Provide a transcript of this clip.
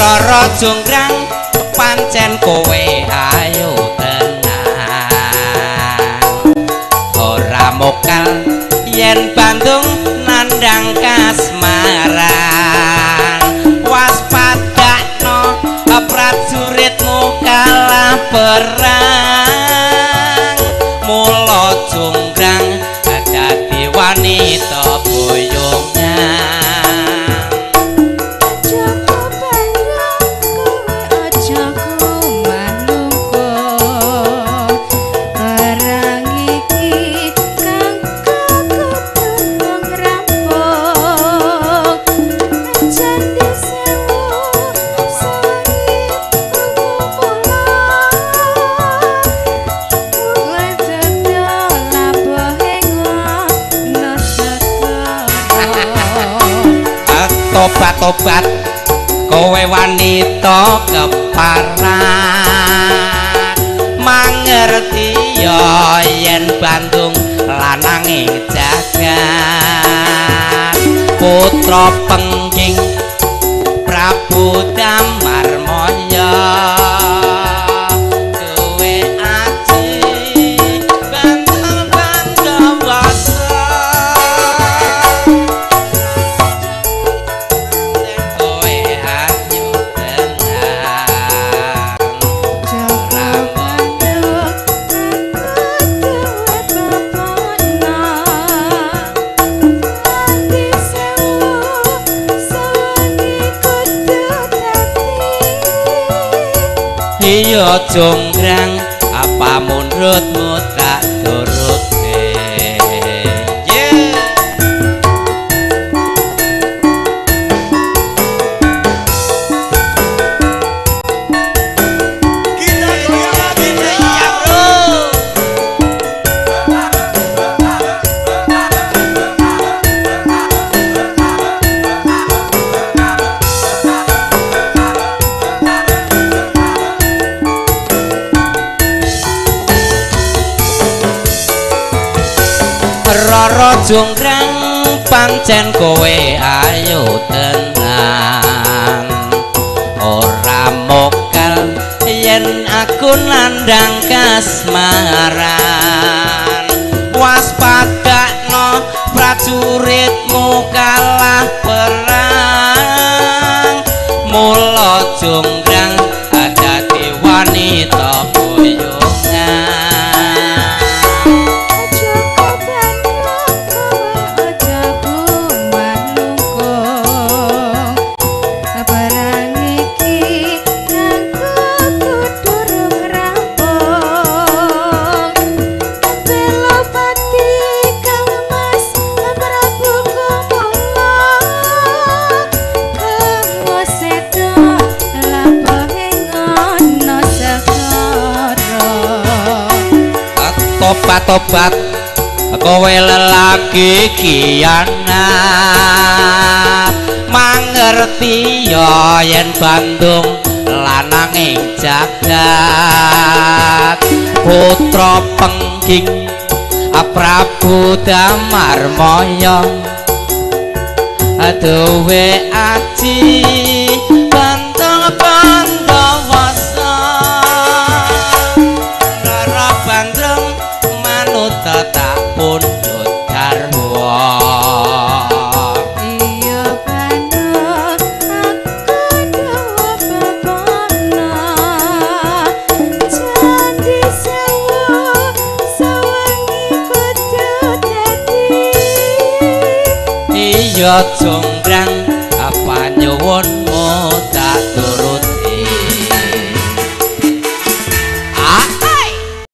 rara jonggrang pancen kowe ayo tenang. Ora mokal yen Bandung nandang kasmaran waspadakno prajuritmu kalah perang. Mula jonggrang dadi wanita tobat-tobat kowe wanita keparat. Mangerti ya yen Bandung lanange jagat. Putra pengking Prabu iya jonggrang apa menurutmu tak rara jonggrang pancen kowe ayo tenang. Ora mokal yen aku nandang kasmaran. Waspadakno prajuritmu tobat-tobat. Kowe lelaki kianat. Mangerti ya yen Bandung lanang jagat. Putra pengging Prabu Damar Moyo aduwe aji ya jonggrang apa nyuwunmu tak